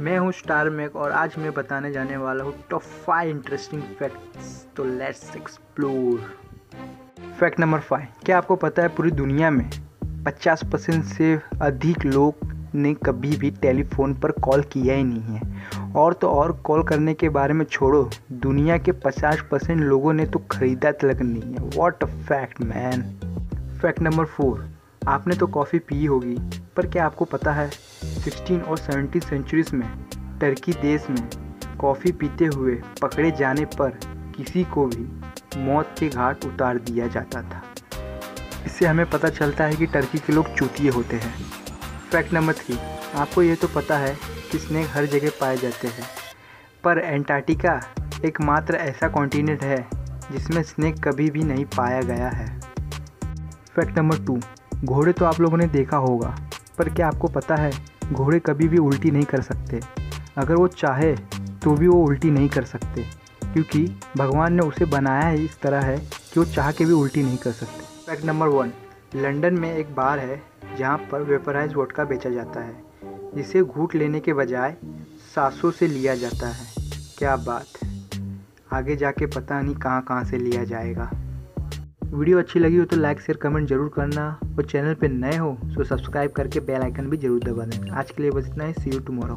मैं हूँ star Mac और आज मैं बताने जाने वाला हूँ टॉप फाइव इंटरेस्टिंग फैक्ट्स तो let's explore fact number five क्या आपको पता है पूरी दुनिया में 50 परसेंट से अधिक लोग ने कभी भी टेलीफोन पर कॉल किया ही नहीं है? और तो और कॉल करने के बारे में छोड़ो, दुनिया के 50 परसेंट लोगों ने तो ख़रीदा तक नहीं है। What a fact man fact number four आपने तो कॉफ़ी पी होगी, पर क्या आपको पता है सिक्सटीन और सेवनटीन सेंचुरीज में टर्की देश में कॉफ़ी पीते हुए पकड़े जाने पर किसी को भी मौत के घाट उतार दिया जाता था। इससे हमें पता चलता है कि टर्की के लोग चूतिए होते हैं। फैक्ट नंबर थ्री आपको ये तो पता है कि स्नेक हर जगह पाए जाते हैं। पर एंटार्क्टिका एकमात्र ऐसा कॉन्टिनेंट है जिसमें स्नेक कभी भी नहीं पाया गया है। फैक्ट नंबर टू घोड़े तो आप लोगों ने देखा होगा, पर क्या आपको पता है घोड़े कभी भी उल्टी नहीं कर सकते। अगर वो चाहे तो भी वो उल्टी नहीं कर सकते, क्योंकि भगवान ने उसे बनाया है इस तरह है कि वो चाह के भी उल्टी नहीं कर सकते। फैक्ट नंबर वन लंदन में एक बार है, जहाँ पर वेपराइज वोडका बेचा जाता है, जिसे घूट लेने के बजाय सासों से लिया जाता है। क्या बात आगे जाके पता नहीं कहाँ कहाँ से लिया जाएगा। वीडियो अच्छी लगी हो तो लाइक, शेयर, कमेंट ज़रूर करना। और चैनल पे नए हो तो सब्सक्राइब करके बेल आइकन भी ज़रूर दबा दें आज के लिए बस इतना ही। सी यू टुमारो